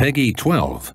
Peggy 12.